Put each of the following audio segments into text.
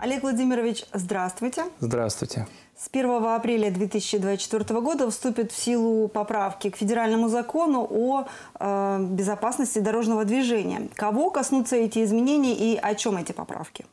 Олег Владимирович, здравствуйте. Здравствуйте. С 1 апреля 2024 года вступят в силу поправки к федеральному закону о э, безопасности дорожного движения. Кого коснутся эти изменения и о чем эти поправки?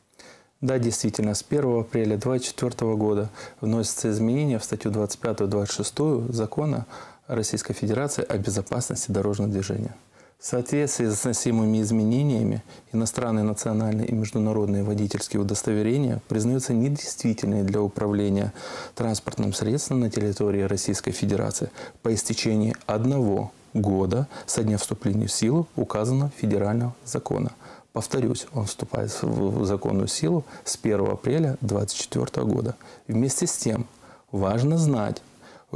Да, действительно, с 1 апреля 2024 года вносятся изменения в статью 25-26 закона Российской Федерации о безопасности дорожного движения. В соответствии с относимыми изменениями иностранные национальные и международные водительские удостоверения признаются недействительными для управления транспортным средством на территории Российской Федерации по истечении одного года со дня вступления в силу указанного федерального закона. Повторюсь, он вступает в законную силу с 1 апреля 2024 года. Вместе с тем, важно знать,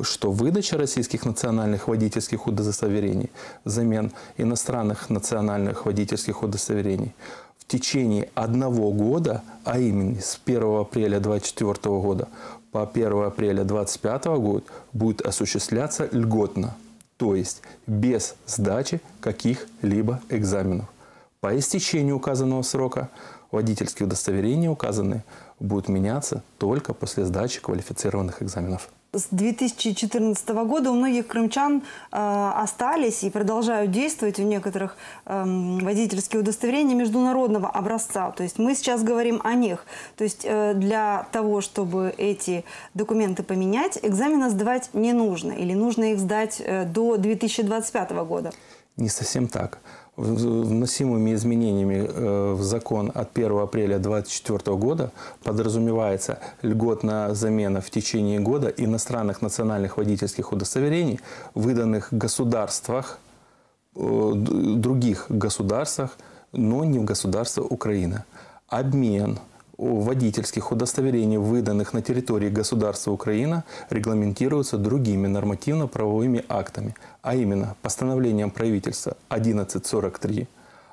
что выдача российских национальных водительских удостоверений взамен иностранных национальных водительских удостоверений в течение одного года, а именно с 1 апреля 2024 года по 1 апреля 2025 года, будет осуществляться льготно, то есть без сдачи каких-либо экзаменов. По истечению указанного срока водительские удостоверения указанные будут меняться только после сдачи квалифицированных экзаменов с 2014 года у многих крымчан э, остались и продолжают действовать у некоторых э, водительские удостоверения международного образца. То есть мы сейчас говорим о них. То есть э, для того, чтобы эти документы поменять, экзамены сдавать не нужно. Или нужно их сдать э, до 2025 года? Не совсем так вносимыми изменениями э, в закон от 1 апреля 2024 года подразумевается льготная замена в течение года иностранных национальных водительских удостоверений, выданных в государствах, э, других государствах, но не в государство Украина. Обмен – водительских удостоверений, выданных на территории государства Украина, регламентируются другими нормативно-правовыми актами, а именно постановлением правительства 1143.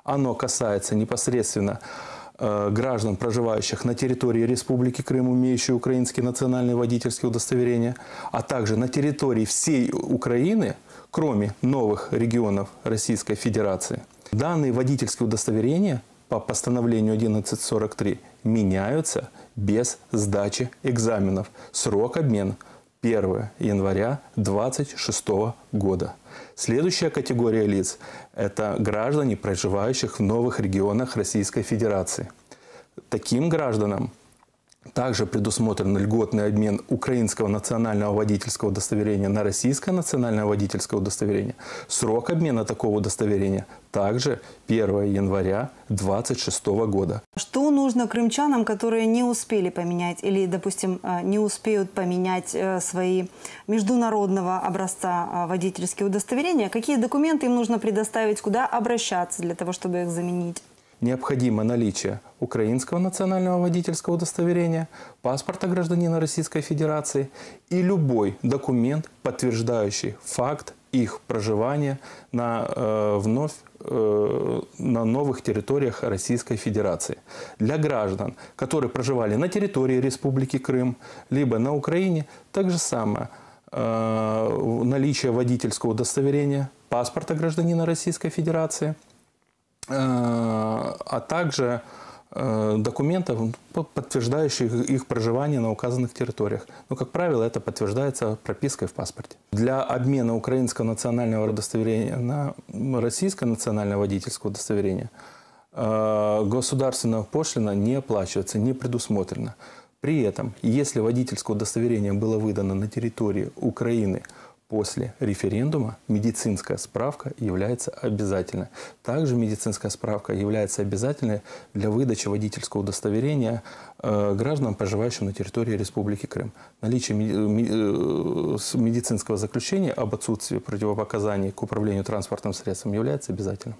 Оно касается непосредственно э, граждан, проживающих на территории Республики Крым, имеющие украинские национальные водительские удостоверения, а также на территории всей Украины, кроме новых регионов Российской Федерации. Данные водительские удостоверения по постановлению 1143 меняются без сдачи экзаменов. Срок обмена 1 января 2026 года. Следующая категория лиц – это граждане, проживающих в новых регионах Российской Федерации. Таким гражданам также предусмотрен льготный обмен украинского национального водительского удостоверения на российское национальное водительское удостоверение. Срок обмена такого удостоверения также 1 января 2026 года. Что нужно крымчанам, которые не успели поменять или, допустим, э, не успеют поменять э, свои международного образца э, водительские удостоверения? Какие документы им нужно предоставить, куда обращаться для того, чтобы их заменить? Необходимо наличие украинского национального водительского удостоверения, паспорта гражданина Российской Федерации и любой документ, подтверждающий факт их проживания на, э, вновь э, на новых территориях Российской Федерации. Для граждан, которые проживали на территории Республики Крым, либо на Украине, так же самое э, наличие водительского удостоверения, паспорта гражданина Российской Федерации – а также э, документов, подтверждающих их проживание на указанных территориях. Но, как правило, это подтверждается пропиской в паспорте. Для обмена украинского национального удостоверения на российское национальное водительское удостоверение э, государственная пошлина не оплачивается, не предусмотрена. При этом, если водительское удостоверение было выдано на территории Украины после референдума медицинская справка является обязательной. Также медицинская справка является обязательной для выдачи водительского удостоверения э, гражданам, проживающим на территории Республики Крым. Наличие э, медицинского заключения об отсутствии противопоказаний к управлению транспортным средством является обязательным.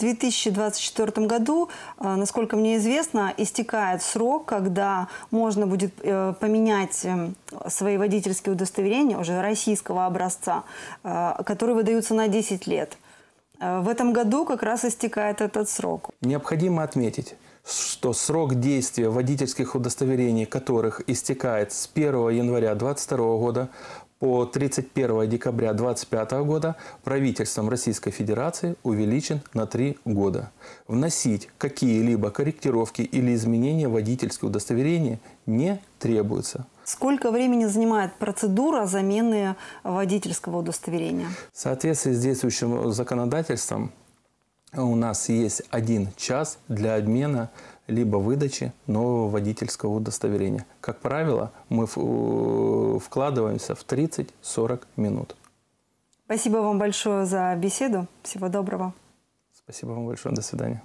В 2024 году, э, насколько мне известно, истекает срок, когда можно будет э, поменять э, свои водительские удостоверения уже российского образца, которые выдаются на 10 лет. В этом году как раз истекает этот срок. Необходимо отметить, что срок действия водительских удостоверений, которых истекает с 1 января 2022 года по 31 декабря 2025 года правительством Российской Федерации увеличен на 3 года. Вносить какие-либо корректировки или изменения в водительское удостоверение не требуется. Сколько времени занимает процедура замены водительского удостоверения? В соответствии с действующим законодательством у нас есть один час для обмена либо выдачи нового водительского удостоверения. Как правило, мы э, вкладываемся в 30-40 минут. Спасибо вам большое за беседу. Всего доброго. Спасибо вам большое. До свидания.